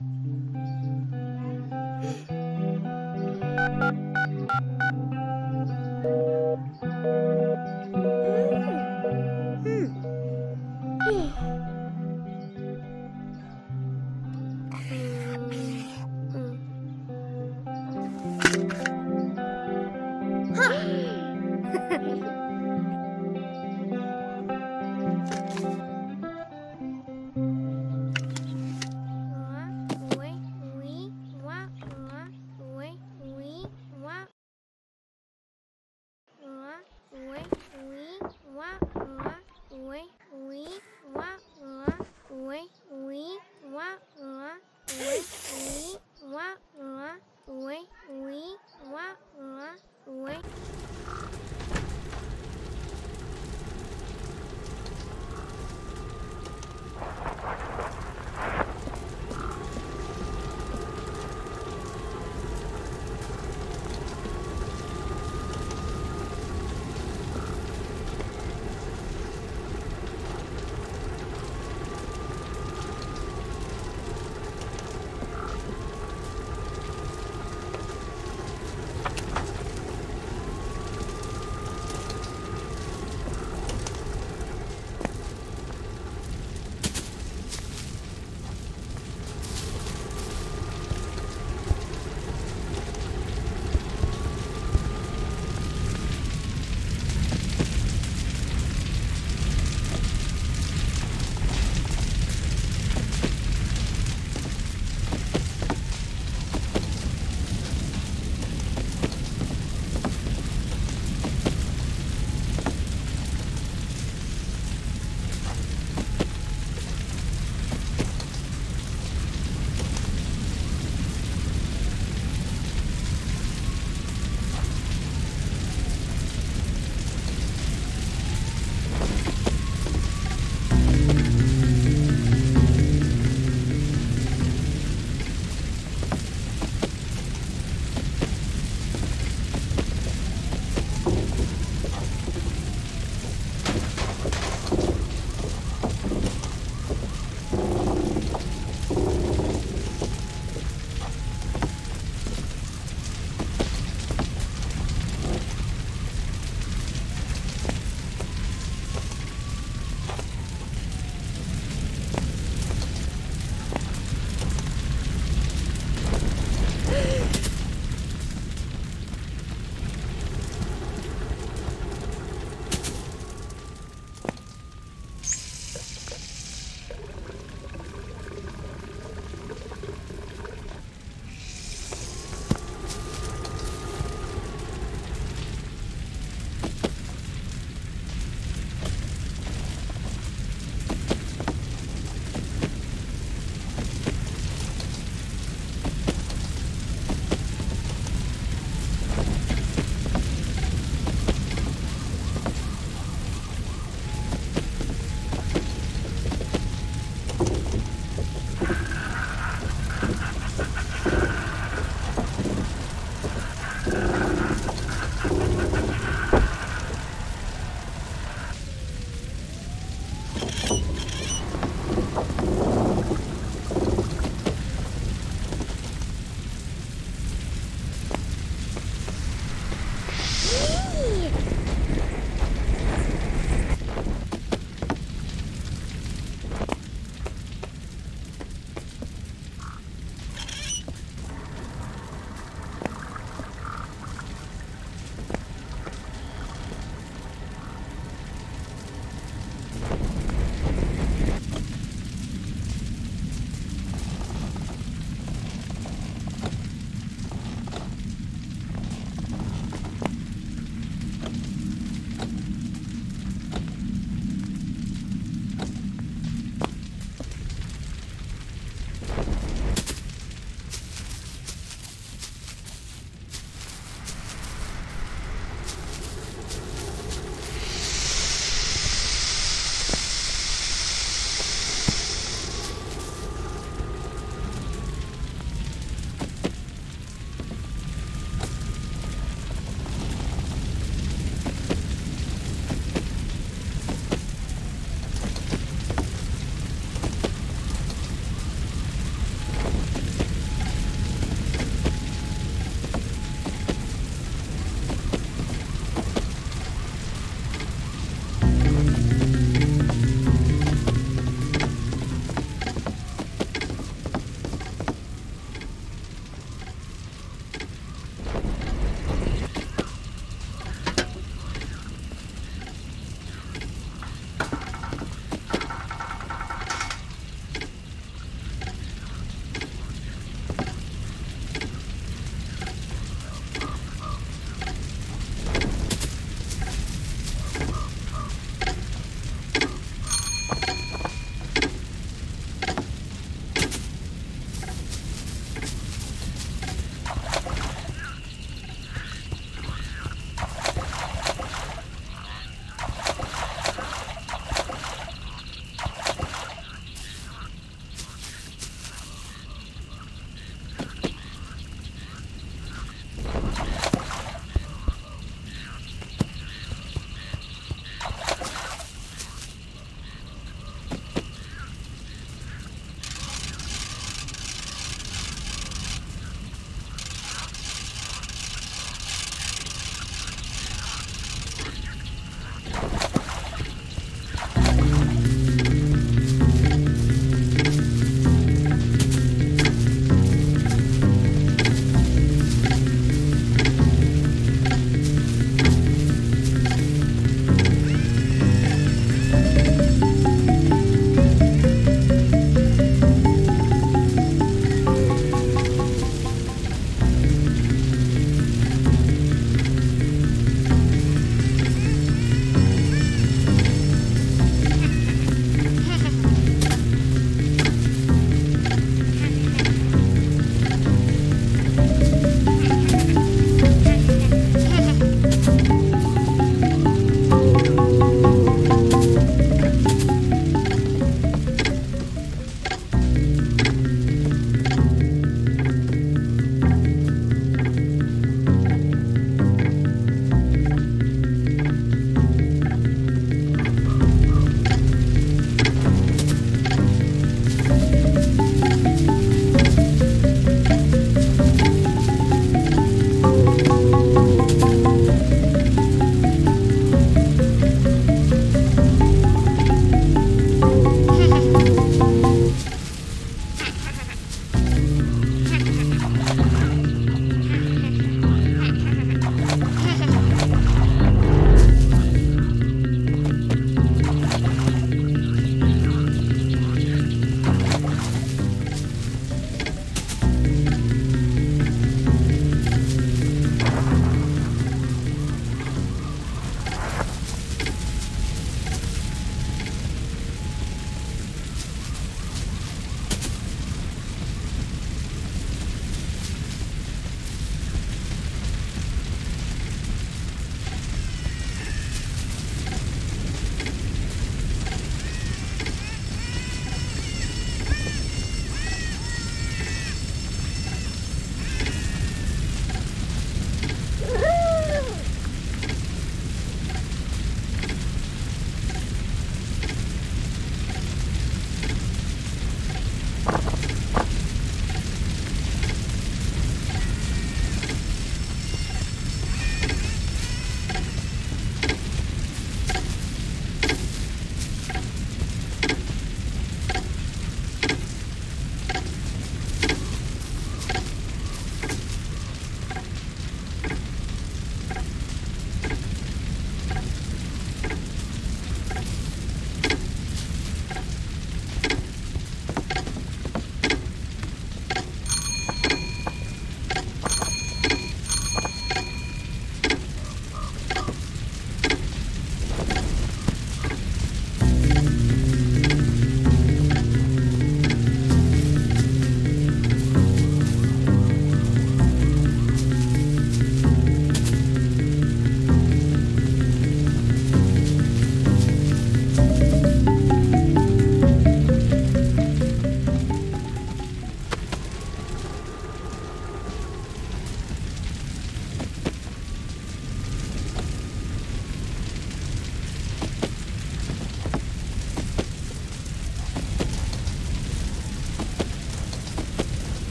鹅，喂